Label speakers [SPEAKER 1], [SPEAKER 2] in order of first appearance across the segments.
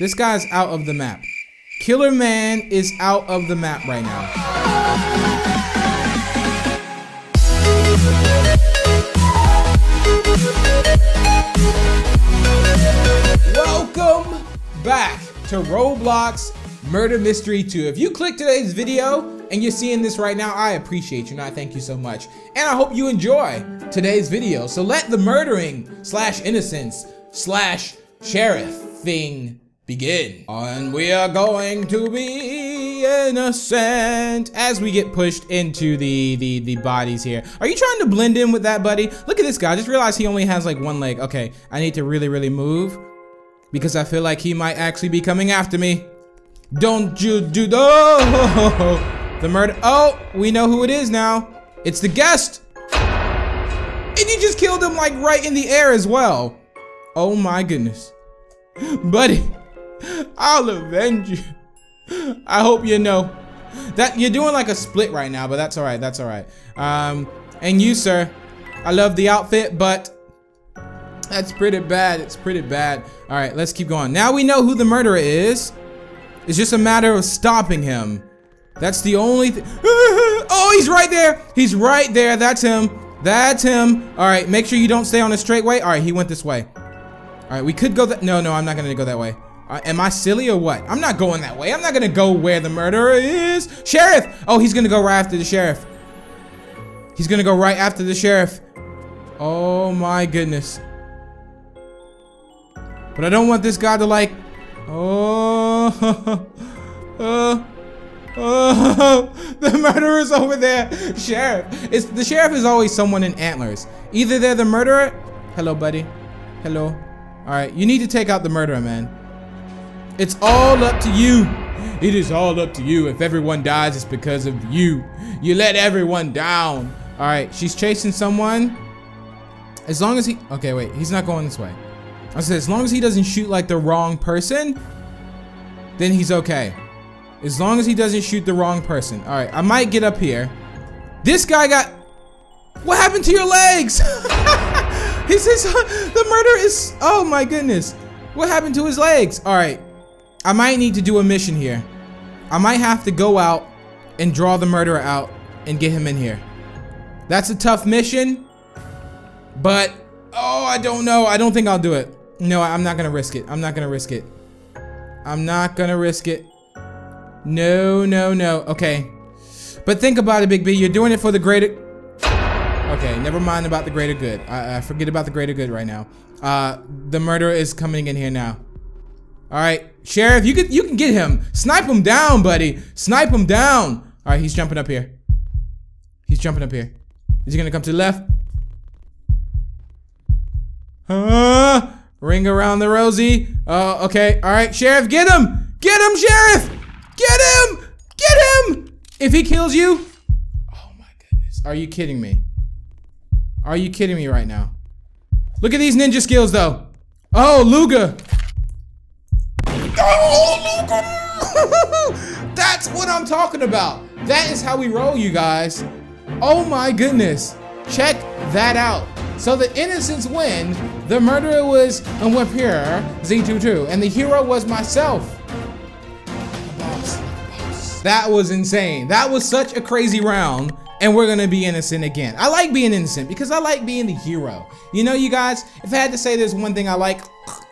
[SPEAKER 1] This guy's out of the map. Killer Man is out of the map right now. Welcome back to Roblox Murder Mystery 2. If you clicked today's video and you're seeing this right now, I appreciate you and I thank you so much. And I hope you enjoy today's video. So let the murdering slash innocence slash sheriff thing begin. And we are going to be innocent as we get pushed into the, the, the bodies here. Are you trying to blend in with that, buddy? Look at this guy. I just realized he only has like one leg. Okay, I need to really, really move because I feel like he might actually be coming after me. Don't you do the the murder? Oh, we know who it is now. It's the guest. And you just killed him like right in the air as well. Oh my goodness. Buddy, I'll avenge you. I hope you know that you're doing like a split right now, but that's all right. That's all right. Um, and you, sir, I love the outfit, but that's pretty bad. It's pretty bad. All right, let's keep going. Now we know who the murderer is. It's just a matter of stopping him. That's the only thing. Oh, he's right there. He's right there. That's him. That's him. All right, make sure you don't stay on a straight way. All right, he went this way. All right, we could go that. No, no, I'm not gonna go that way. Uh, am I silly or what? I'm not going that way. I'm not gonna go where the murderer is. Sheriff! Oh, he's gonna go right after the sheriff. He's gonna go right after the sheriff. Oh my goodness. But I don't want this guy to like, oh, oh, oh, the murderer's over there. Sheriff, it's, the sheriff is always someone in antlers. Either they're the murderer. Hello, buddy. Hello. All right, you need to take out the murderer, man. It's all up to you. It is all up to you. If everyone dies, it's because of you. You let everyone down. All right, she's chasing someone. As long as he, okay, wait, he's not going this way. I said, as long as he doesn't shoot like the wrong person, then he's okay. As long as he doesn't shoot the wrong person. All right, I might get up here. This guy got, what happened to your legs? he says, the murder is, oh my goodness. What happened to his legs? All right, I might need to do a mission here. I might have to go out and draw the murderer out and get him in here. That's a tough mission, but oh, I don't know. I don't think I'll do it. No, I'm not gonna risk it. I'm not gonna risk it. I'm not gonna risk it. No, no, no. Okay. But think about it, Big B. You're doing it for the greater... Okay, never mind about the greater good. I, I forget about the greater good right now. Uh, the murderer is coming in here now. All right, Sheriff, you can you can get him. Snipe him down, buddy. Snipe him down. All right, he's jumping up here. He's jumping up here. Is he gonna come to the left? Uh, ring around the rosy. Uh, okay. All right, Sheriff, get him. Get him, Sheriff. Get him. Get him. If he kills you. Oh my goodness. Are you kidding me? Are you kidding me right now? Look at these ninja skills though. Oh, Luga. That's what I'm talking about. That is how we roll, you guys. Oh my goodness. Check that out. So the innocents win. The murderer was a Vampire Z22, and the hero was myself. That was insane. That was such a crazy round, and we're gonna be innocent again. I like being innocent because I like being the hero. You know, you guys, if I had to say there's one thing I like,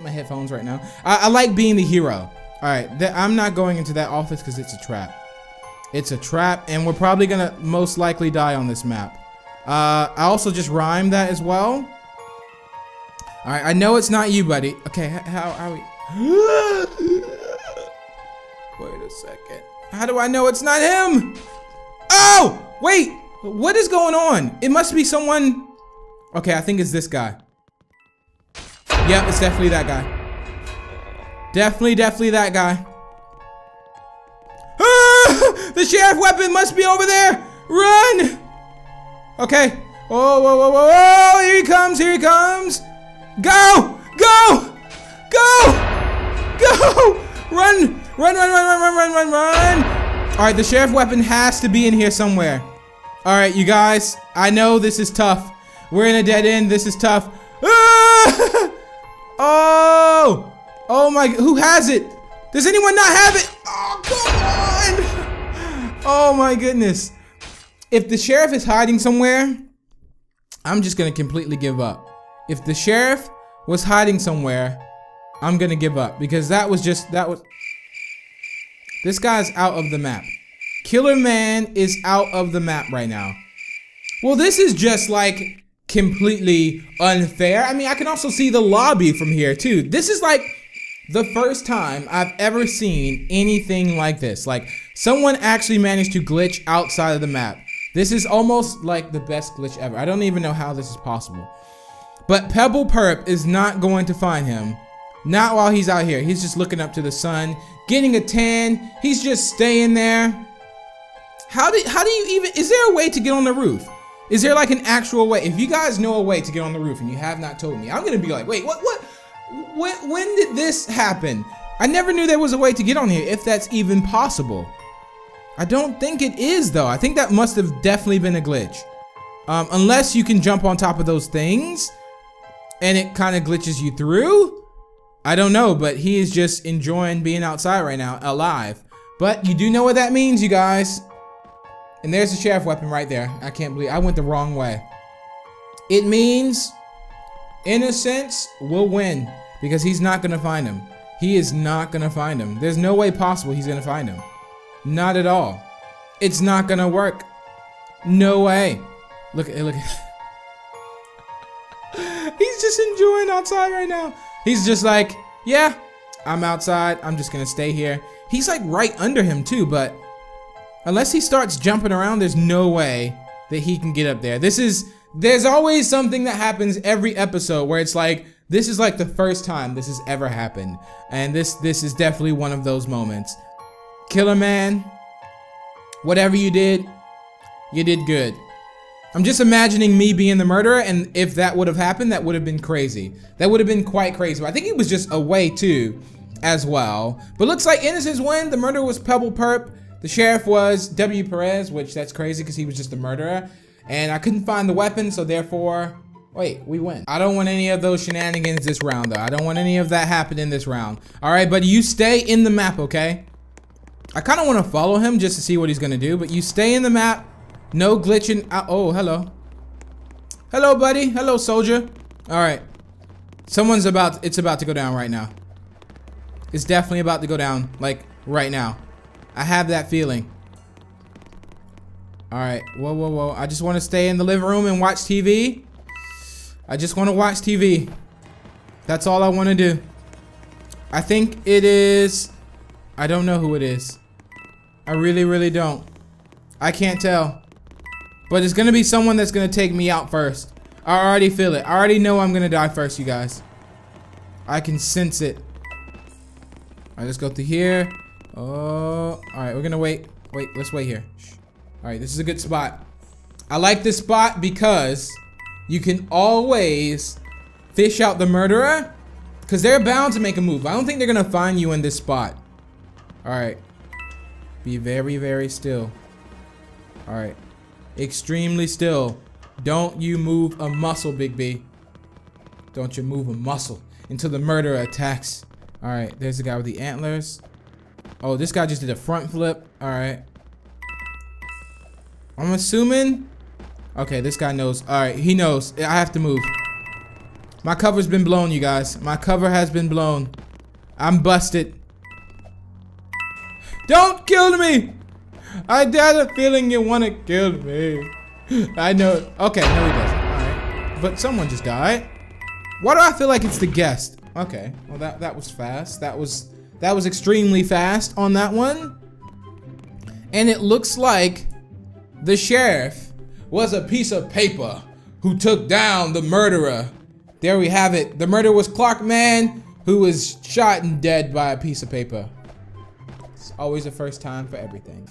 [SPEAKER 1] my headphones right now, I, I like being the hero. All right, I'm not going into that office because it's a trap. It's a trap, and we're probably gonna most likely die on this map. Uh, I also just rhymed that as well. All right, I know it's not you, buddy. Okay, how, are we? Wait a second. How do I know it's not him? Oh, wait. What is going on? It must be someone. Okay, I think it's this guy. Yep, it's definitely that guy. Definitely, definitely that guy. Ah, the sheriff weapon must be over there. Run. Okay. Oh, whoa, whoa, whoa, whoa. Here he comes. Here he comes. Go. Go. Go. Go. Run. Run, run, run, run, run, run, run, run. All right, the sheriff weapon has to be in here somewhere. All right, you guys. I know this is tough. We're in a dead end. This is tough. Ah! Oh. Oh my, who has it? Does anyone not have it? Oh, come on. Oh my goodness. If the sheriff is hiding somewhere, I'm just gonna completely give up. If the sheriff was hiding somewhere, I'm gonna give up because that was just, that was, this guy's out of the map. Killer Man is out of the map right now. Well, this is just like completely unfair. I mean, I can also see the lobby from here too. This is like the first time I've ever seen anything like this. Like someone actually managed to glitch outside of the map. This is almost like the best glitch ever. I don't even know how this is possible. But Pebble Perp is not going to find him. Not while he's out here. He's just looking up to the sun, getting a tan. He's just staying there. How do, how do you even, is there a way to get on the roof? Is there like an actual way? If you guys know a way to get on the roof and you have not told me, I'm gonna be like, wait, what, what, when, did this happen? I never knew there was a way to get on here, if that's even possible. I don't think it is though. I think that must have definitely been a glitch. Um, unless you can jump on top of those things and it kind of glitches you through. I don't know, but he is just enjoying being outside right now, alive. But you do know what that means, you guys. And there's the sheriff weapon right there. I can't believe I went the wrong way. It means innocence will win because he's not gonna find him. He is not gonna find him. There's no way possible he's gonna find him. Not at all. It's not gonna work. No way. Look at look at He's just enjoying outside right now. He's just like, yeah, I'm outside. I'm just gonna stay here. He's like right under him too, but Unless he starts jumping around, there's no way that he can get up there. This is, there's always something that happens every episode where it's like, this is like the first time this has ever happened. And this, this is definitely one of those moments. Killer Man, whatever you did, you did good. I'm just imagining me being the murderer, and if that would have happened, that would have been crazy. That would have been quite crazy. I think he was just away too, as well. But looks like innocence win. The murderer was Pebble Perp. The sheriff was W. Perez, which that's crazy because he was just a murderer. And I couldn't find the weapon, so therefore, wait, we win. I don't want any of those shenanigans this round, though. I don't want any of that happening this round. All right, but you stay in the map, okay? I kind of want to follow him just to see what he's going to do, but you stay in the map. No glitching. oh, hello. Hello, buddy. Hello, soldier. All right. Someone's about, it's about to go down right now. It's definitely about to go down, like, right now. I have that feeling. All right, whoa, whoa, whoa. I just want to stay in the living room and watch TV. I just want to watch TV. That's all I want to do. I think it is, I don't know who it is. I really, really don't. I can't tell. But it's going to be someone that's going to take me out first. I already feel it. I already know I'm going to die first, you guys. I can sense it. I let's go through here. Oh, all right, we're gonna wait. Wait, let's wait here. Shh. All right, this is a good spot. I like this spot because you can always fish out the murderer because they're bound to make a move. I don't think they're gonna find you in this spot. All right, be very, very still. All right, extremely still. Don't you move a muscle, Big B. Don't you move a muscle until the murderer attacks. All right, there's the guy with the antlers. Oh, this guy just did a front flip. All right. I'm assuming. Okay, this guy knows. All right, he knows. I have to move. My cover's been blown, you guys. My cover has been blown. I'm busted. Don't kill me! I had a feeling you want to kill me. I know. Okay, no he doesn't. Alright. But someone just died. Why do I feel like it's the guest? Okay. Well, that, that was fast. That was that was extremely fast on that one. And it looks like the sheriff was a piece of paper who took down the murderer. There we have it. The murderer was Clark Man, who was shot and dead by a piece of paper. It's always the first time for everything.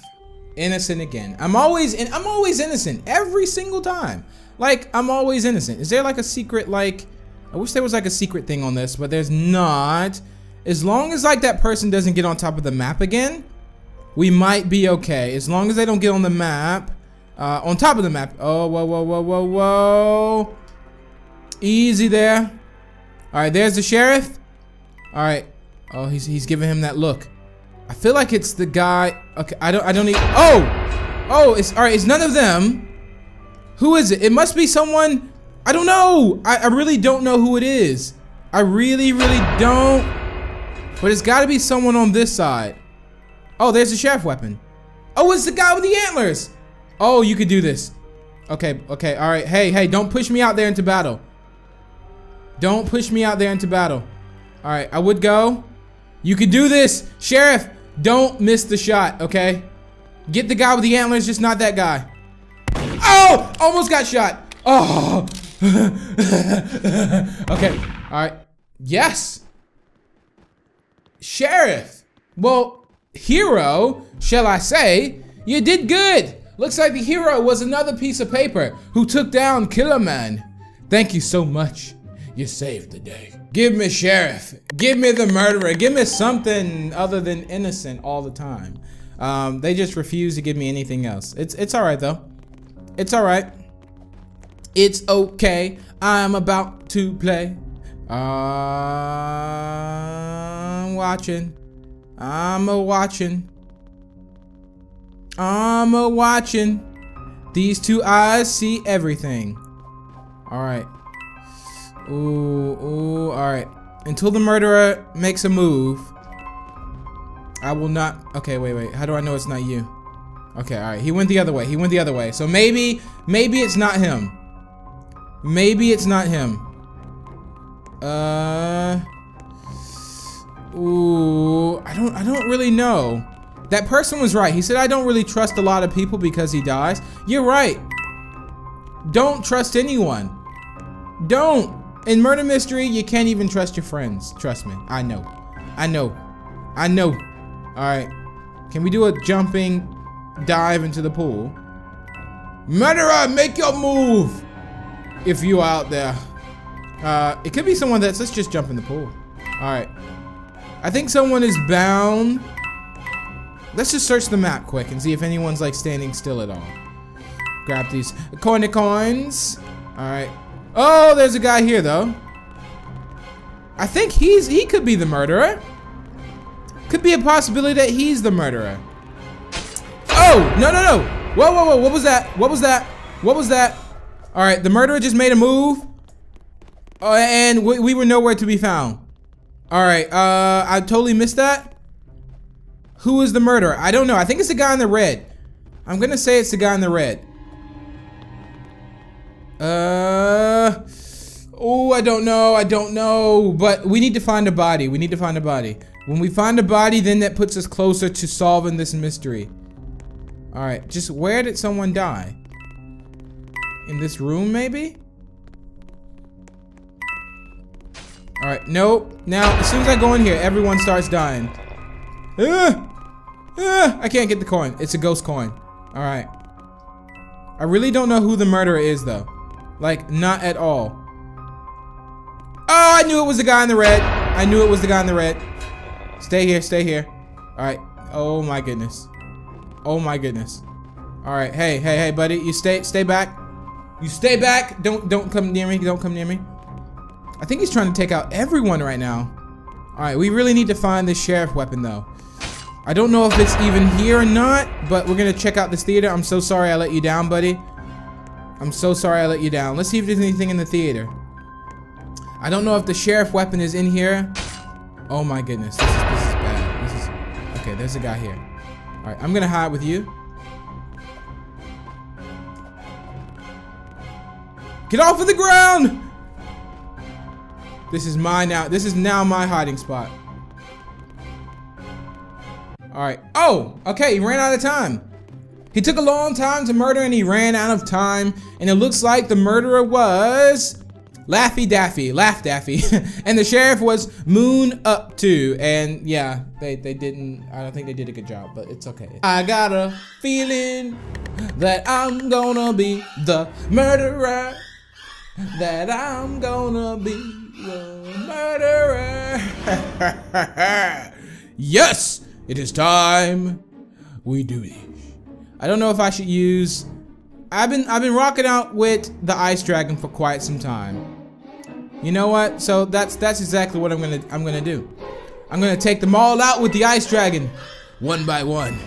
[SPEAKER 1] Innocent again. I'm always in, I'm always innocent every single time. Like I'm always innocent. Is there like a secret like I wish there was like a secret thing on this, but there's not. As long as like that person doesn't get on top of the map again, we might be okay. As long as they don't get on the map, uh, on top of the map. Oh, whoa, whoa, whoa, whoa, whoa. Easy there. All right, there's the sheriff. All right, Oh, he's he's giving him that look. I feel like it's the guy. Okay, I don't I don't need. Oh, oh, it's all right. It's none of them. Who is it? It must be someone. I don't know. I, I really don't know who it is. I really, really don't. But it's got to be someone on this side. Oh, there's the sheriff weapon. Oh, it's the guy with the antlers. Oh, you could do this. Okay, okay, all right. Hey, hey, don't push me out there into battle. Don't push me out there into battle. All right, I would go. You could do this. Sheriff, don't miss the shot, okay? Get the guy with the antlers, just not that guy. Oh, almost got shot. Oh. okay, all right. Yes. Sheriff. Well, hero, shall I say, you did good. Looks like the hero was another piece of paper who took down Killer Man. Thank you so much. You saved the day. Give me sheriff. Give me the murderer. Give me something other than innocent all the time. Um, they just refuse to give me anything else. It's it's all right though. It's all right. It's okay. I'm about to play. I'm watching. I'm a watching. I'm a watching. These two eyes see everything. All right. Ooh, ooh, all right. Until the murderer makes a move, I will not. Okay, wait, wait. How do I know it's not you? Okay, all right. He went the other way. He went the other way. So maybe, maybe it's not him. Maybe it's not him. Uh. Ooh, I don't, I don't really know. That person was right. He said, I don't really trust a lot of people because he dies. You're right. Don't trust anyone. Don't. In murder mystery, you can't even trust your friends. Trust me. I know. I know. I know. All right. Can we do a jumping dive into the pool? Murderer, make your move. If you are out there. Uh, it could be someone that's, let's just jump in the pool. All right. I think someone is bound Let's just search the map quick and see if anyone's like standing still at all. Grab these coin coins. All right. Oh, there's a guy here though. I think he's he could be the murderer. Could be a possibility that he's the murderer. Oh, no, no, no. Whoa, whoa, whoa. What was that? What was that? What was that? All right, the murderer just made a move. Oh, and we, we were nowhere to be found. All right, uh, I totally missed that. Who is the murderer? I don't know. I think it's the guy in the red. I'm gonna say it's the guy in the red. Uh. Oh, I don't know. I don't know. But we need to find a body. We need to find a body. When we find a body, then that puts us closer to solving this mystery. All right. Just where did someone die? In this room, maybe? All right. Nope. Now, as soon as I go in here, everyone starts dying. I can't get the coin. It's a ghost coin. All right. I really don't know who the murderer is though. Like, not at all. Oh, I knew it was the guy in the red. I knew it was the guy in the red. Stay here, stay here. All right. Oh my goodness. Oh my goodness. All right. Hey, hey, hey, buddy. You stay, stay back. You stay back. Don't, don't come near me. Don't come near me. I think he's trying to take out everyone right now. All right. We really need to find the sheriff weapon though. I don't know if it's even here or not, but we're gonna check out this theater. I'm so sorry I let you down, buddy. I'm so sorry I let you down. Let's see if there's anything in the theater. I don't know if the sheriff weapon is in here. Oh my goodness, this is, this is bad. This is, okay, there's a guy here. All right, I'm gonna hide with you. Get off of the ground! This is my now, this is now my hiding spot. All right. Oh, okay. He ran out of time. He took a long time to murder and he ran out of time. And it looks like the murderer was Laffy Daffy, Laugh Daffy. and the sheriff was Moon Up to. And yeah, they, they didn't, I don't think they did a good job, but it's okay. I got a feeling that I'm gonna be the murderer. That I'm gonna be the murderer. yes! It is time we do this. I don't know if I should use. I've been I've been rocking out with the ice dragon for quite some time. You know what? So that's that's exactly what I'm gonna I'm gonna do. I'm gonna take them all out with the ice dragon. One by one.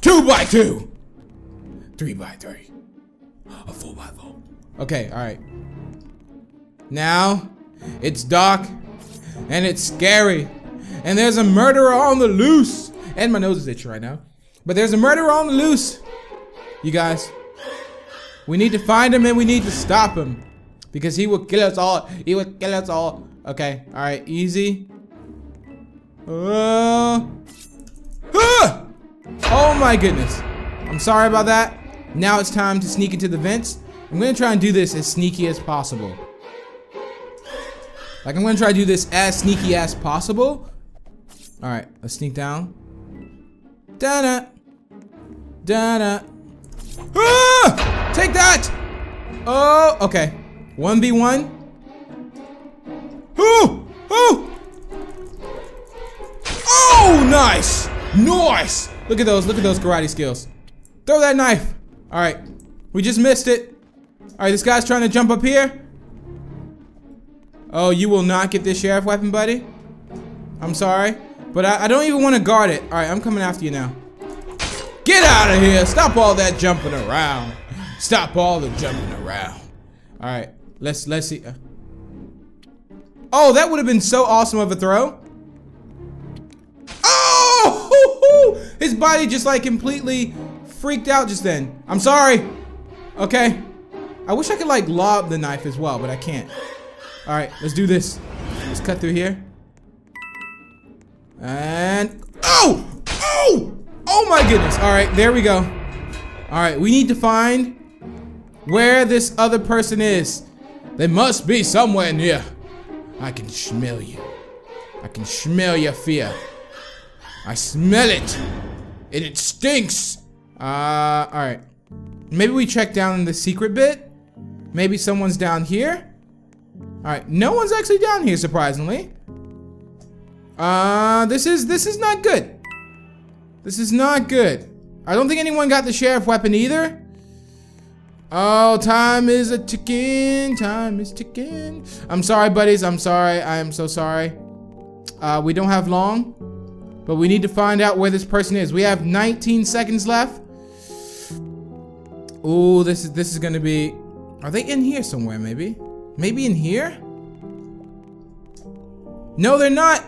[SPEAKER 1] Two by two. Three by three. A four by four. Okay, alright. Now, it's dark and it's scary. And there's a murderer on the loose. And my nose is itching right now. But there's a murderer on the loose. You guys, we need to find him and we need to stop him. Because he will kill us all. He will kill us all. Okay, alright, easy. Uh, ah! Oh my goodness. I'm sorry about that. Now it's time to sneak into the vents. I'm gonna try and do this as sneaky as possible. Like I'm gonna try to do this as sneaky as possible. Alright, let's sneak down. Da-da. Da-da. Ah! Take that! Oh, okay. 1v1. Oh! Oh! Oh, nice! Nice! Look at those, look at those karate skills. Throw that knife. All right, we just missed it. All right, this guy's trying to jump up here. Oh, you will not get this sheriff weapon, buddy. I'm sorry, but I, I don't even want to guard it. All right, I'm coming after you now. Get out of here. Stop all that jumping around. Stop all the jumping around. All right, let's let's see. Uh. Oh, that would have been so awesome of a throw. Oh, his body just like completely freaked out just then. I'm sorry. Okay. I wish I could like lob the knife as well, but I can't. All right, let's do this. Let's cut through here. And, oh, oh, oh my goodness. All right, there we go. All right, we need to find where this other person is. They must be somewhere near. I can smell you. I can smell your fear. I smell it. And it stinks. Uh, alright. Maybe we check down in the secret bit. Maybe someone's down here. Alright, no one's actually down here, surprisingly. Uh, this is, this is not good. This is not good. I don't think anyone got the sheriff weapon either. Oh, time is a ticking, time is ticking. I'm sorry, buddies, I'm sorry, I am so sorry. Uh, we don't have long, but we need to find out where this person is. We have 19 seconds left. Oh, this is this is gonna be. Are they in here somewhere? Maybe. Maybe in here. No, they're not.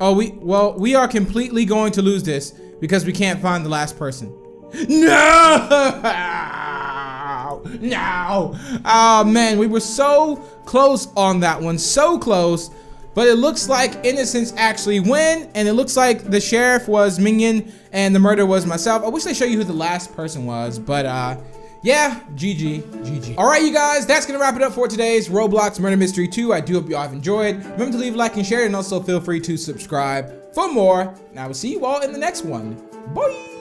[SPEAKER 1] Oh, we well we are completely going to lose this because we can't find the last person. No! No! Oh man, we were so close on that one, so close. But it looks like innocence actually win, and it looks like the sheriff was Minion and the murder was myself. I wish they show you who the last person was, but uh, yeah, GG, GG. All right, you guys, that's gonna wrap it up for today's Roblox Murder Mystery 2. I do hope you all have enjoyed. Remember to leave a like and share, and also feel free to subscribe for more. And I will see you all in the next one. Bye!